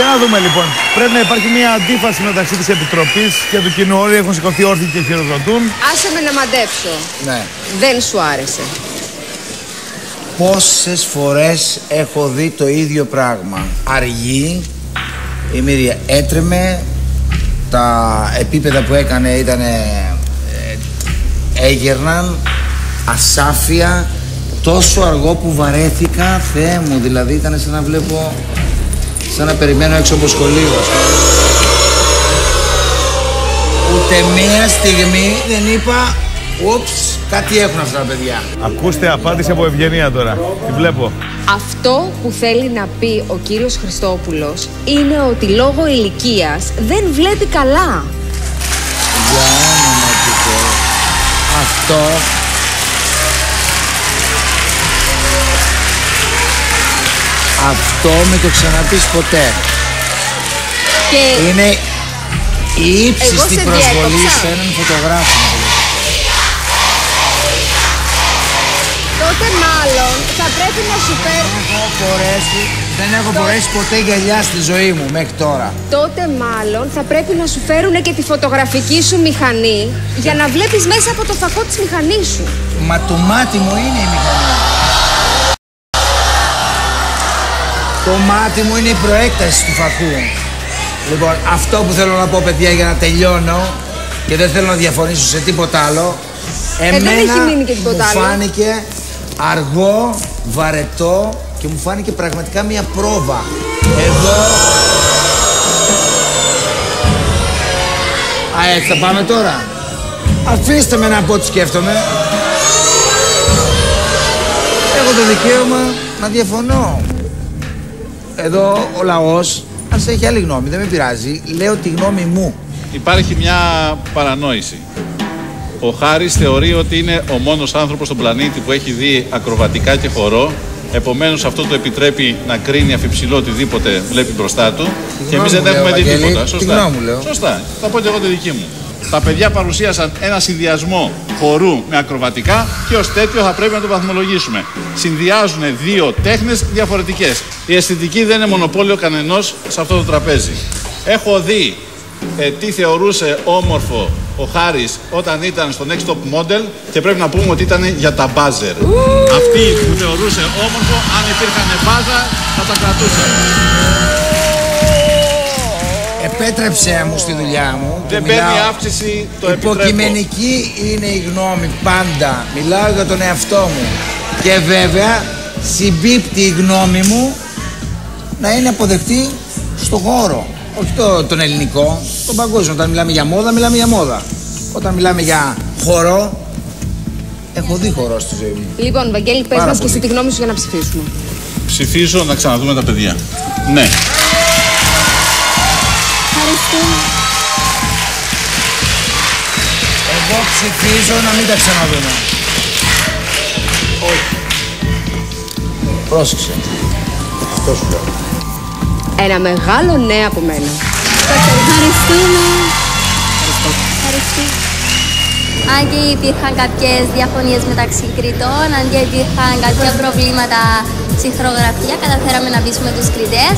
Για να δούμε λοιπόν. Πρέπει να υπάρχει μια αντίφαση μεταξύ της Επιτροπής και του κοινού. Όλοι έχουν σηκωθεί όρθιοι και χειροκροτούν. Άσε με να μαντέψω. Ναι. Δεν σου άρεσε. Πόσες φορές έχω δει το ίδιο πράγμα. Αργή, η Μύρια έτρεμε, τα επίπεδα που έκανε ήταν έγερναν, ασάφεια, τόσο αργό που βαρέθηκα, Θεέ μου, δηλαδή ήταν σαν να βλέπω, σαν να περιμένω έξω από σχολείο. ας πούμε. Ούτε μία στιγμή δεν είπα, ούψ, κάτι έχουν αυτά τα παιδιά. Ακούστε απάντηση από Ευγενία τώρα. Τη βλέπω. Αυτό που θέλει να πει ο κύριος Χριστόπουλος είναι ότι λόγω ηλικίας δεν βλέπει καλά. Για όνομα του Θεού. Αυτό Αυτό μην το ξαναπείς ποτέ. Και Είναι η ύψιστη σε προσβολή διέκοψα. σε έναν φωτογράφο. τότε μάλλον θα πρέπει να σου φέρει... Έχω μπορέσει, δεν έχω μπορέσει ποτέ γυαλιά στη ζωή μου μέχρι τώρα. Τότε μάλλον θα πρέπει να σου φέρουν και τη φωτογραφική σου μηχανή για να βλέπεις μέσα από το φακό της μηχανής σου. Μα το μάτι μου είναι η μηχανή. Το μάτι μου είναι η προέκταση του φακού. Λοιπόν, αυτό που θέλω να πω παιδιά για να τελειώνω και δεν θέλω να διαφωνήσω σε τίποτα άλλο. δεν Εμένα έχει μείνει και τίποτα μου άλλο. φάνηκε αργό, βαρετό και μου φάνηκε πραγματικά μια πρόβα. Εδώ... Α, έτσι θα πάμε τώρα. Αφήστε με να πω τι σκέφτομαι. Έχω το δικαίωμα να διαφωνώ. Εδώ ο λαός ας έχει άλλη γνώμη, δεν με πειράζει. Λέω τη γνώμη μου. Υπάρχει μια παρανόηση. Ο Χάρης θεωρεί ότι είναι ο μόνος άνθρωπος στον πλανήτη που έχει δει ακροβατικά και χορό. Επομένως αυτό το επιτρέπει να κρίνει αφιψηλό οτιδήποτε βλέπει μπροστά του. και εμείς δεν μου λέω, έχουμε δει Βαγγέλη, τίποτα. τη Σωστά. γνώμη μου λέω. Σωστά. Θα πω και εγώ τη δική μου. Τα παιδιά παρουσίασαν ένα συνδυασμό χορού με ακροβατικά και ως τέτοιο θα πρέπει να το βαθμολογήσουμε. Συνδυάζουν δύο τέχνες διαφορετικές. Η αισθητική δεν είναι μονοπόλιο κανενός σε αυτό το τραπέζι. Έχω δει ε, τι θεωρούσε όμορφο ο Χάρης όταν ήταν στο Next Top Model και πρέπει να πούμε ότι ήταν για τα μπάζερ. Αυτή που θεωρούσε όμορφο, αν υπήρχαν μπάζα, θα τα κρατούσε. Επέτρεψέ μου στη δουλειά μου. Δεν και παίρνει μιλάω- αύξηση, το επιτρέπω. Υποκειμενική είναι η γνώμη πάντα. Μιλάω για τον εαυτό μου. Και βέβαια συμπίπτει η γνώμη μου να είναι αποδεκτή στο χώρο. Όχι το, τον ελληνικό, τον παγκόσμιο. Όταν μιλάμε για μόδα, μιλάμε για μόδα. Όταν μιλάμε για χορό, έχω δει χορό στη ζωή μου. Λοιπόν, Βαγγέλη, πες Πάρα μας και εσύ πολύ. τη γνώμη σου για να ψηφίσουμε. Ψηφίζω να ξαναδούμε τα παιδιά. Ναι. Ευχαριστούμε. Εγώ ψηφίζω να μην τα ξαναδούμε. Όχι. Πρόσεξε. Αυτό σου λέω. Ένα μεγάλο ναι από μένα. Ευχαριστούμε. Ευχαριστούμε. Αν και υπήρχαν κάποιες διαφωνίες μεταξύ κριτών, αν και υπήρχαν κάποια προβλήματα στη χορογραφία, καταφέραμε να πείσουμε τους κριτές